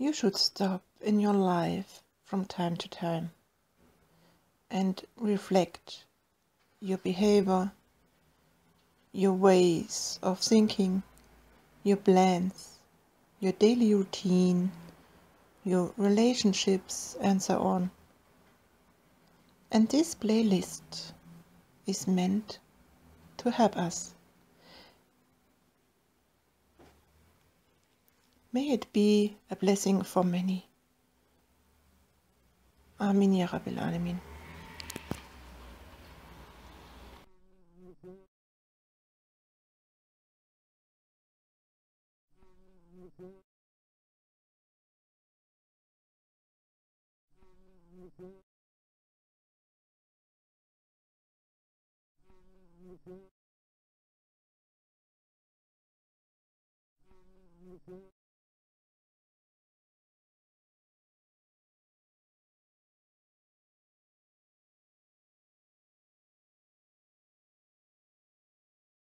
You should stop in your life from time to time and reflect your behavior, your ways of thinking, your plans, your daily routine, your relationships, and so on. And this playlist is meant to help us. May it be a blessing for many. Amin Ya Rabbil Alameen.